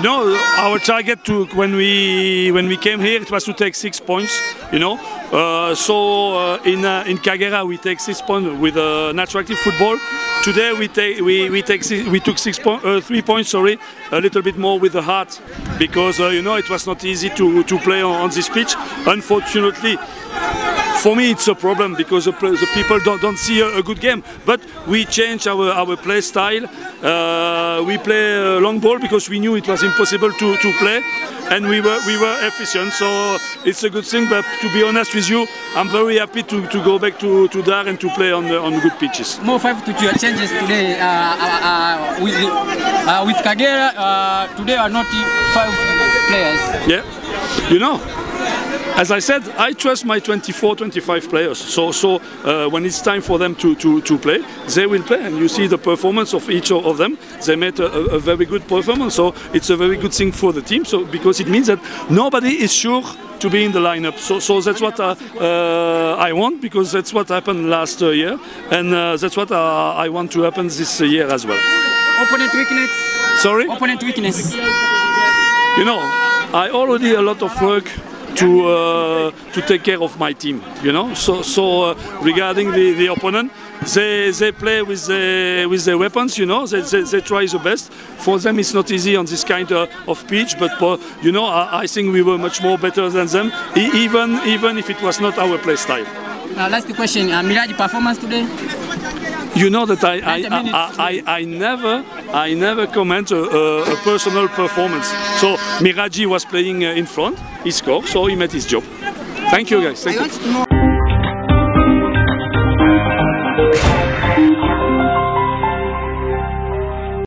You know, our target to when we when we came here it was to take six points. You know, uh, so uh, in uh, in Kagera we take six points with an attractive football. Today we take we we take six, we took six uh, three points. Sorry, a little bit more with the heart because uh, you know it was not easy to to play on, on this pitch. Unfortunately for me it's a problem because the, the people don't, don't see a, a, good game. But we change our, our play style. Uh, we play long ball because we knew it was impossible to, to play. And we were we were efficient. So it's a good thing. But to be honest with you I'm very happy to, to go back to, to Dar and to play on the, on good pitches. More five to your changes today uh, uh, uh with, uh, with Kagera uh, today are not five players. Yeah. You know as I said, I trust my 24, 25 players. So, so uh, when it's time for them to, to, to play, they will play. And you see the performance of each of them. They made a, a, very good performance. So it's a very good thing for the team. So because it means that nobody is sure to be in the lineup. So, so that's what uh, uh, I want because that's what happened last uh, year, and uh, that's what uh, I want to happen this year as well. Opponent weakness. Sorry. Opponent weakness. You know, I already a lot of work to uh, to take care of my team. You know, so so uh, regarding the, the opponent, they they play with the with their weapons. You know, they, they, they try the best. For them, it's not easy on this kind of, of pitch, but uh, you know, I, I, think we were much more better than them, even even if it was not our play style. Uh, last question, uh, Miraji performance today. You know that I I, I, I, I never I never comment a, a, a personal performance. So Miraji was playing uh, in front, he scored, so he made his job. Thank you guys. Thank you.